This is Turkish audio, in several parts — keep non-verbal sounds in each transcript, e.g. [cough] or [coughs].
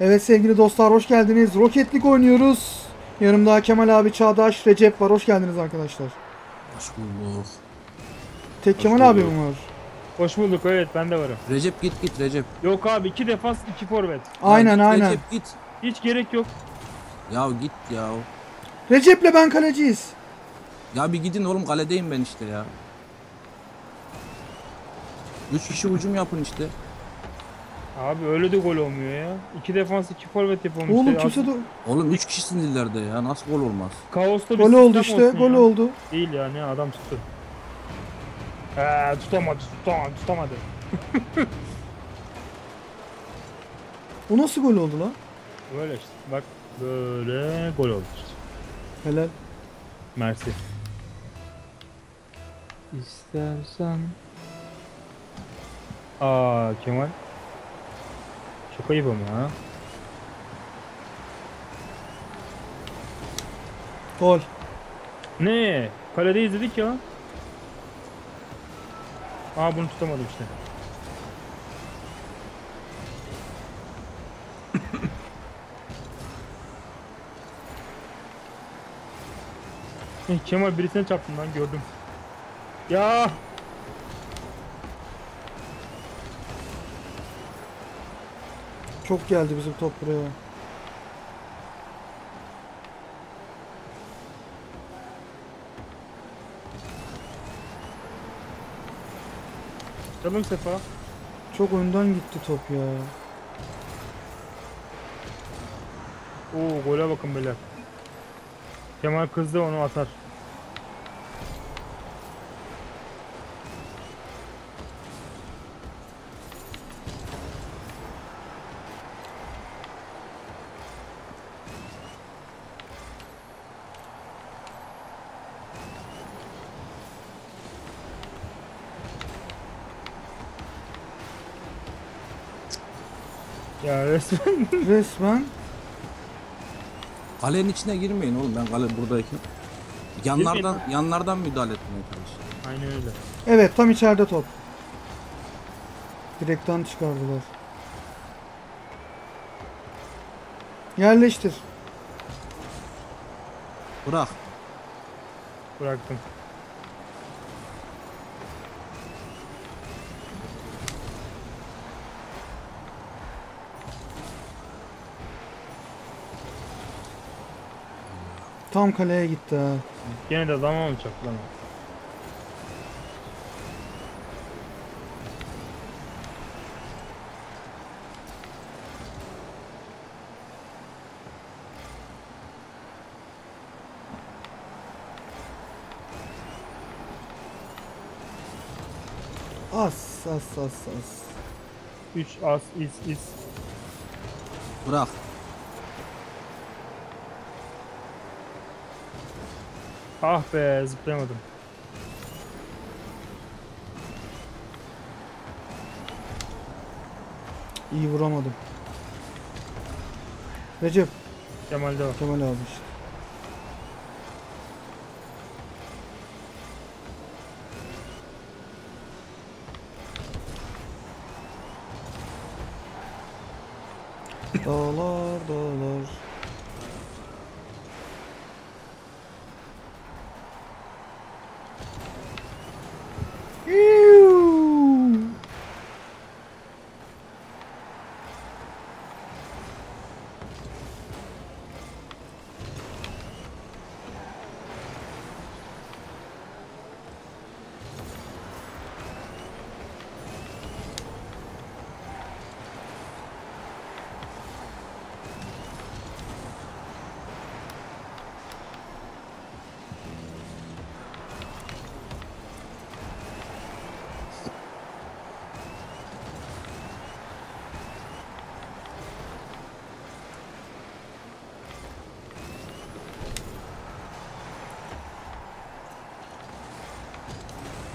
Evet sevgili dostlar hoş geldiniz. Roketlik oynuyoruz. Yanımda Kemal abi, Çağdaş, Recep var. Hoş geldiniz arkadaşlar. Hoş bulduk. Tek Hoş Kemal abi bulduk. mi var? Hoş bulduk evet ben de varım. Recep git git Recep. Yok abi iki defans iki forvet. Aynen Ya git aynen. Recep git. Hiç gerek yok. Ya git ya. Recep'le ben kaleciyiz. Ya bir gidin oğlum kaledeyim ben işte ya. Üç kişi hücum yapın işte. Abi öyle de gol olmuyor ya. İki defans iki forvet yapalım Oğlum işte. kimse de... Oğlum üç kişisin dillerde ya. Nasıl gol olmaz? Kaosta bir Gol oldu işte. Gol ya. oldu. Değil ya ne adam tuttu. Eee tutamadı tutamadı tutamadı. O nasıl gol oldu lan? Böyle işte bak böyle gol oldu işte. Helal. Mersi. İstersen... Aa Kemal. Çok ayıp ama ha. Gol. Ne? Kalede izledik ya. Aa bunu tutamadım işte. [coughs] Eh, Kemal birisine çarptım lan gördüm. Ya Çok geldi bizim top buraya. canım sefa. Çok önden gitti top ya. Oo gole bakın beyler. Kemal kızdı onu atar. Ya resmen [laughs] Resmen. Kalenin içine girmeyin oğlum ben kale buradayken. Yanlardan yanlardan müdahale etmeye çalışıyorum. Aynen öyle. Evet tam içeride top. Direkten çıkardılar. Yerleştir. Bırak. Bıraktım. Tam kaleye gitti ha. Gene de zaman lan. o. As as as as. 3 as is is. Bırak. Ah be zıplayamadım. İyi vuramadım. Recep Kemal'de var. Kemal işte. Dağlar dağlar.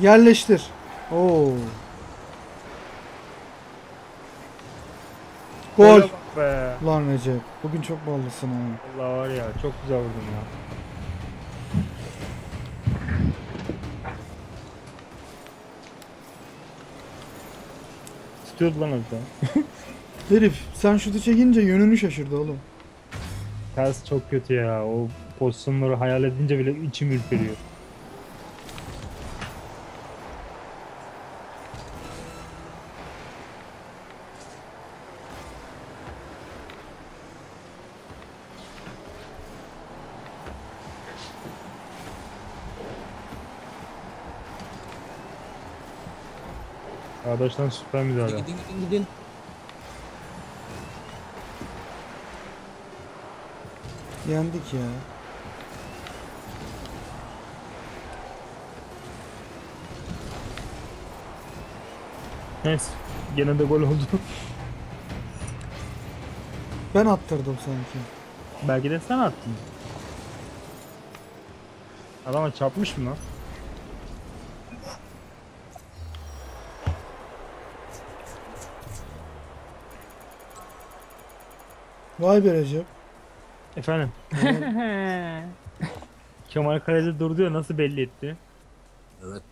Yerleştir. Oo. Gol. Be. Lan Recep. Bugün çok ballısın ha. Allah var ya çok güzel vurdum ya. Tutuyordu lan orada. [laughs] Herif sen şutu çekince yönünü şaşırdı oğlum. Ters çok kötü ya. O pozisyonları hayal edince bile içim ürperiyor. Arkadaşlar süper müdahale. Gidin gidin gidin. Yendik ya. Neyse. Gene de gol oldu. Ben attırdım sanki. Belki de sen attın. Adama çarpmış mı lan? Vay be Recep. Efendim? [laughs] Kemal Kaleci durdu ya nasıl belli etti? Evet.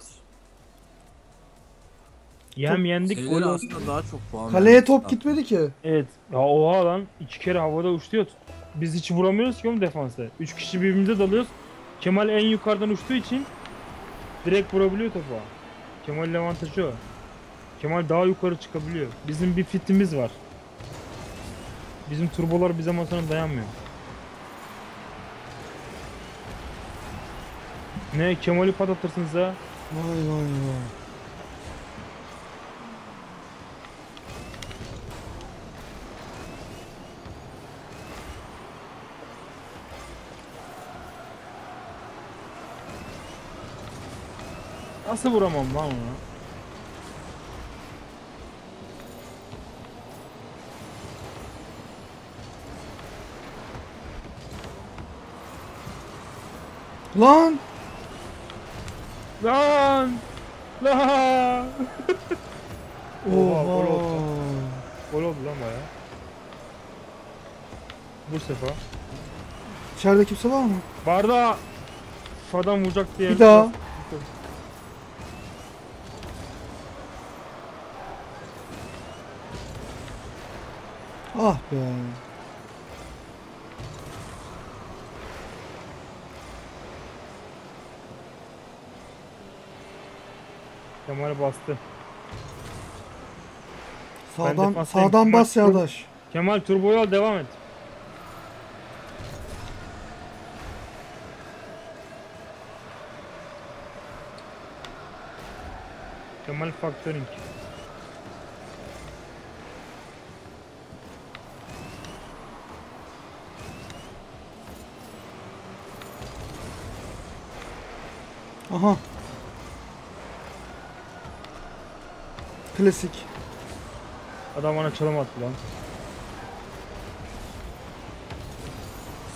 Yem yendik gol aslında daha çok puan Kaleye top gitmedi ki. Evet. Ya oha lan iki kere havada uçtu ya. Biz hiç vuramıyoruz ki oğlum defansta. Üç kişi birbirimize dalıyoruz. Kemal en yukarıdan uçtuğu için direkt vurabiliyor topa. Kemal'in avantajı o. Kemal daha yukarı çıkabiliyor. Bizim bir fitimiz var. Bizim turbolar bize masana dayanmıyor. Ne Kemal'i patlatırsınız ha? Vay vay vay. Nasıl vuramam lan onu? Lan! Lan! Lan! Oha, gol oldu. Gol oldu lan baya. Bu sefer. İçeride kimse var mı? Barda! Adam vuracak diye. Bir daha. Ah be. Kemal bastı. Sağdan sağdan bas. Yağdaş. Kemal turboyu al devam et. Kemal Factoring. Aha. Klasik. Adam bana çalım attı lan.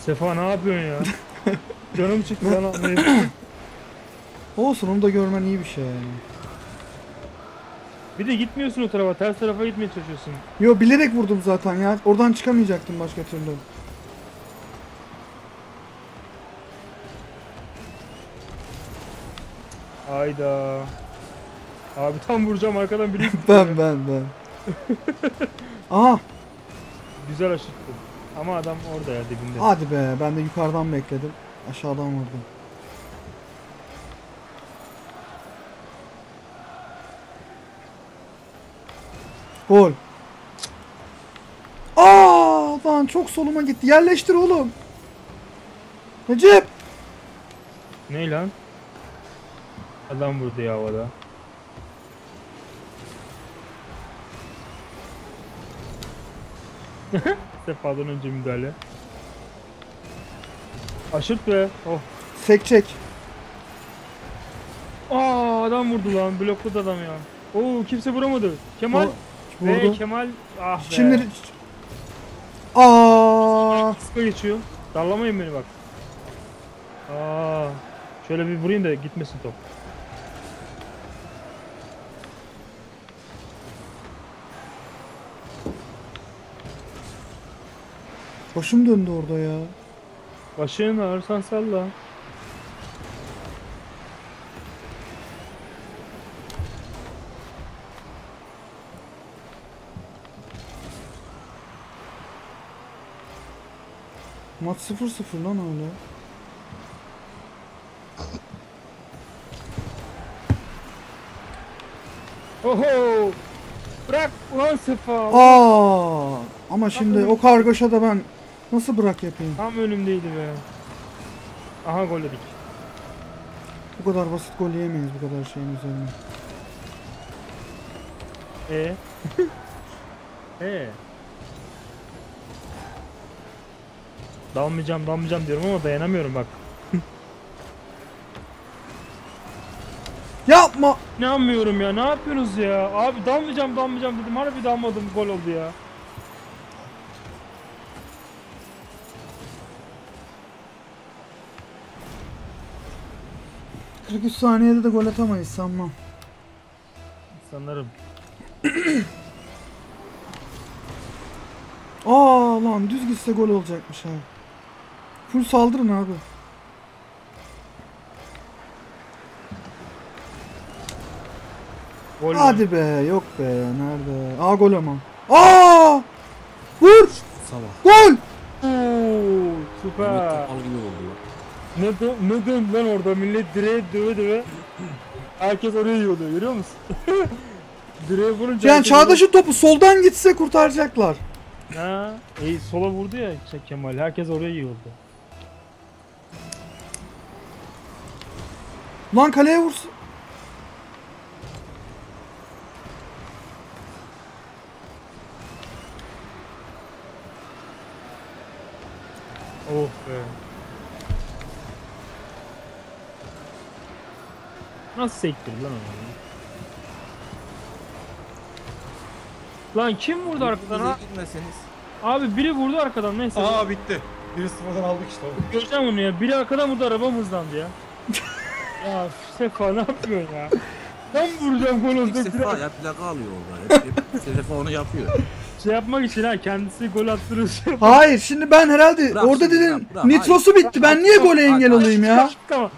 Sefa ne yapıyorsun ya? [laughs] Canım çıktı lan anlayıp. Olsun onu da görmen iyi bir şey yani. Bir de gitmiyorsun o tarafa, ters tarafa gitmeye çalışıyorsun. Yo bilerek vurdum zaten ya. Oradan çıkamayacaktım başka türlü. Hayda. Abi tam vuracağım arkadan biri [laughs] Ben ben ben. Aha Güzel aşırttı. Ama adam orada ya dibinde. hadi be ben de yukarıdan bekledim. Aşağıdan vurdum. Gol. Aa lan çok soluma gitti. Yerleştir oğlum. Recep. Ne lan? Adam vurdu ya havada. [laughs] Sefadan önce müdahale. Aşırt be. Oh. Sek çek. Aa adam vurdu lan. Blokladı adam ya. Oo kimse vuramadı. Kemal. O- Ve. Kemal. Ah be. Şimdi Aa Kıska geçiyor. Dallamayın beni bak. Aa. Şöyle bir vurayım da gitmesin top. Başım döndü orada ya. Başın ağırsan salla. Maç 0-0 lan hala. Oho! Bırak ulan sefa! Aa! Ama şimdi o kargaşa da ben nasıl bırak yapayım? Tam önümdeydi be. Aha gol yedik. Bu kadar basit gol yiyemeyiz bu kadar şeyin üzerine. E. [laughs] e. Dalmayacağım dalmayacağım diyorum ama dayanamıyorum bak. [laughs] Yapma! İnanmıyorum ya ne yapıyorsunuz ya? Abi dalmayacağım dalmayacağım dedim harbi dalmadım gol oldu ya. — 43 saniyede de gol atamayız sanmam. Sanırım. [clears throat] Aa lan düz gitse gol olacakmış ha. Full saldırın abi. Gol? Hadi be yok be nerede? Aa gol ama. Aa! Vur! Sabah. Gol! Oo, süper. Topal gibi oldu. Ne, dö ne döndü lan orada millet direğe döve döve. Herkes oraya yiyordu görüyor musun? [laughs] direğe vurunca... Yani Çağdaş'ın topu soldan gitse kurtaracaklar. Ha, e, sola vurdu ya şey, Kemal herkes oraya yiyordu. Lan kaleye vursun. Oh be. Nasıl sektir lan onu? Lan kim vurdu arkadan ha? Gitmeseniz. Abi biri vurdu arkadan neyse. Aa bitti. 1-0'dan aldık işte oğlum. Göreceğim onu ya. Biri arkadan vurdu arabam hızlandı ya. [laughs] ya Sefa ne yapıyorsun ya? Ben vuracağım gol İlk sefa ya plaka alıyor orada. Hep, hep sefa onu yapıyor. Şey yapmak için ha kendisi gol attırır şey Hayır şimdi ben herhalde Bırak orada dedin bırak, bırak, nitrosu bitti. Ben niye gole engel olayım ya? Tamam.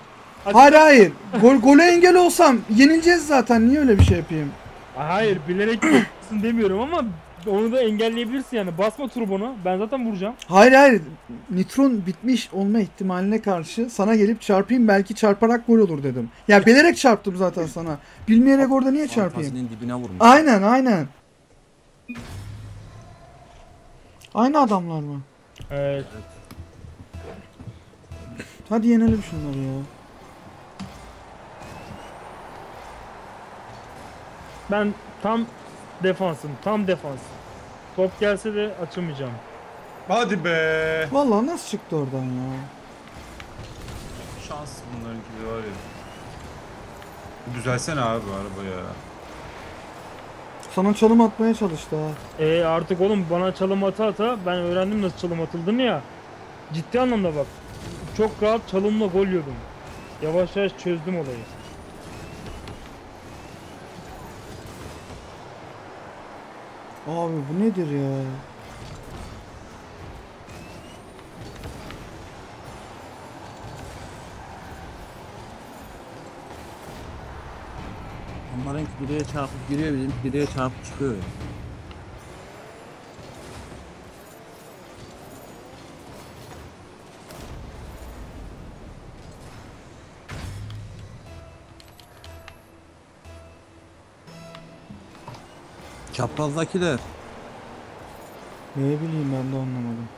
Hayır hayır. Gol gole engel olsam yenileceğiz zaten. Niye öyle bir şey yapayım? Hayır bilerek yapıyorsun demiyorum ama onu da engelleyebilirsin yani. Basma turbonu. Ben zaten vuracağım. Hayır hayır. Nitron bitmiş olma ihtimaline karşı sana gelip çarpayım belki çarparak gol olur dedim. Ya bilerek çarptım zaten sana. Bilmeyerek orada niye çarpayım? Dibine vurmuş. Aynen aynen. Aynı adamlar mı? Evet. Hadi yenelim şunları ya. Ben tam defansım. Tam defans. Top gelse de açamayacağım. Hadi be. Vallahi nasıl çıktı oradan ya? Şans bunlarınki de var ya. Bu Düzelsene abi bu araba ya. Sana çalım atmaya çalıştı ha. E artık oğlum bana çalım ata ata ben öğrendim nasıl çalım atıldığını ya. Ciddi anlamda bak. Çok rahat çalımla gol yiyordum. Yavaş yavaş çözdüm olayı. Abi bu nedir ya? Onların direğe çarpıp giriyor bizim direğe çarpıp çıkıyor. Çaprazdakiler. Ne bileyim ben de anlamadım.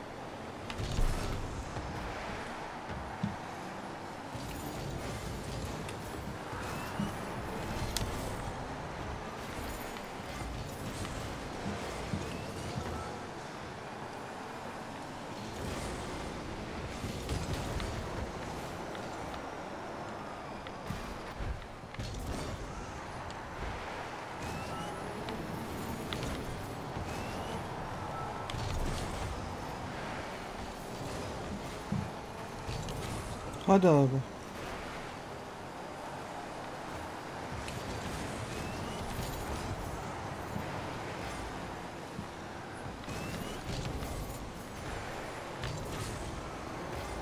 Hadi abi.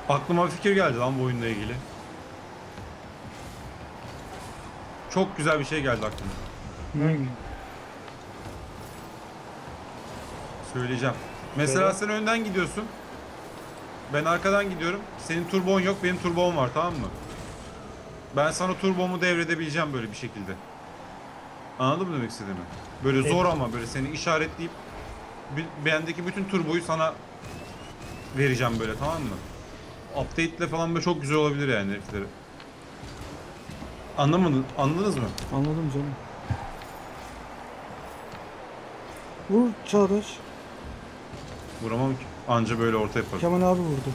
Aklıma bir fikir geldi lan bu oyunla ilgili. Çok güzel bir şey geldi aklıma. Hmm. Söyleyeceğim. Mesela sen önden gidiyorsun. Ben arkadan gidiyorum. Senin turbon yok, benim turbom var tamam mı? Ben sana turbomu devredebileceğim böyle bir şekilde. Anladın mı demek istediğimi? Böyle zor ama böyle seni işaretleyip bendeki bütün turboyu sana vereceğim böyle tamam mı? Update ile falan böyle çok güzel olabilir yani herifleri. Anlamadın, anladınız mı? Anladım canım. Vur Çağdaş. Vuramam ki. Anca böyle orta yaparım. Kemal abi vurdu.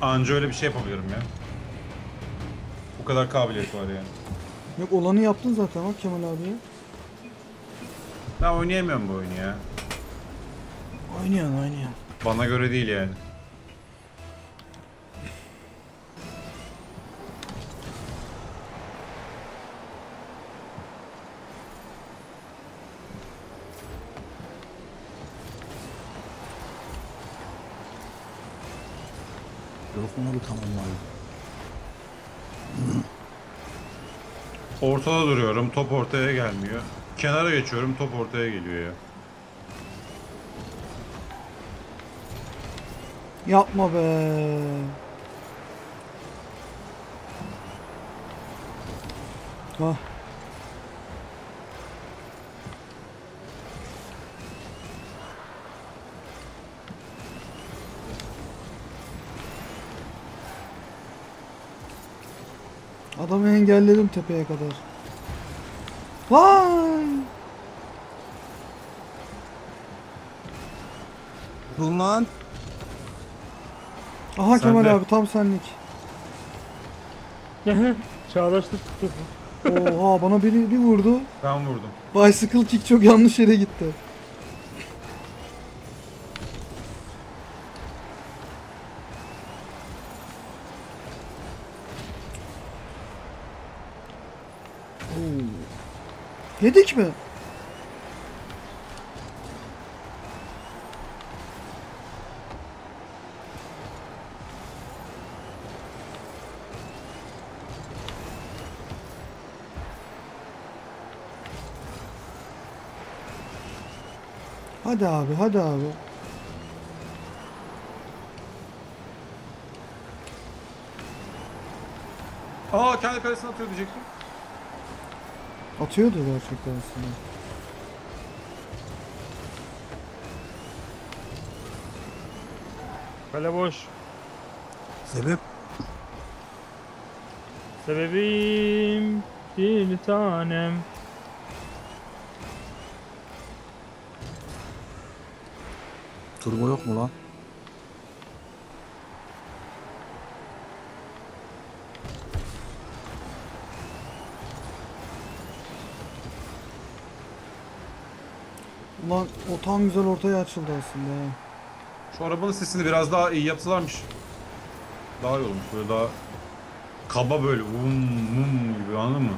Anca öyle bir şey yapabilirim ya. Bu kadar kabiliyet var yani. Yok olanı yaptın zaten bak Kemal abiye. Ben oynayamıyorum bu oyunu ya. Oynayan oynayan. Bana göre değil yani. Ortada duruyorum, top ortaya gelmiyor. Kenara geçiyorum, top ortaya geliyor ya. Yapma be. Ah. Adamı engelledim tepeye kadar. Vay! Dur lan. Aha Sen Kemal de. abi tam senlik. Çağdaşlık tuttu. Oha bana biri bir vurdu. Ben vurdum. Bicycle kick çok yanlış yere gitti. Yedik mi? Hadi abi, hadi abi. Aa kendi kalesine atıyor diyecektim. Atıyordu gerçekten aslında. Kale boş. Sebep? Sebebim bir tanem. Turbo yok mu lan? Ulan o tam güzel ortaya açıldı aslında ya. Şu arabanın sesini biraz daha iyi yapsalarmış. Daha iyi olmuş böyle daha kaba böyle vum mum gibi anladın mı?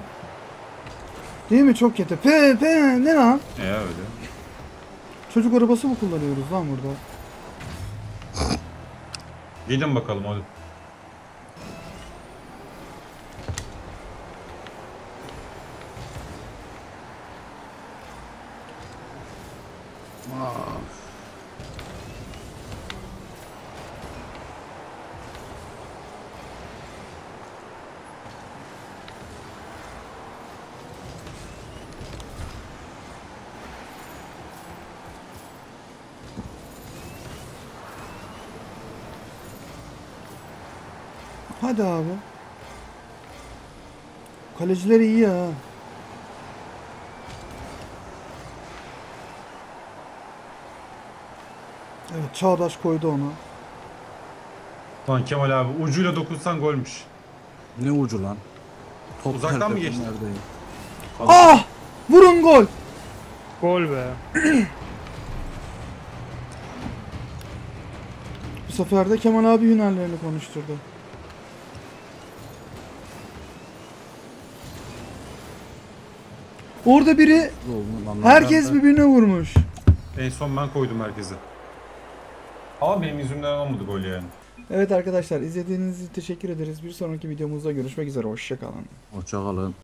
Değil mi çok kötü. Pe pe ne lan? E öyle. Çocuk arabası mı kullanıyoruz lan burada? Gidin bakalım hadi. Hadi abi. Kaleciler iyi ya. Çağdaş koydu onu. Lan Kemal abi ucuyla dokunsan golmüş. Ne ucu lan? Top Uzaktan nerede, mı geçti? Neredeyim? Ah! Vurun gol. Gol be. [clears throat] Bu sefer de Kemal abi hünerlerini konuşturdu. Orada biri herkes birbirine vurmuş. En son ben koydum herkese. Ama benim yüzümden olmadı gol yani. Evet arkadaşlar izlediğiniz için teşekkür ederiz. Bir sonraki videomuzda görüşmek üzere. Hoşçakalın. Hoşça kalın.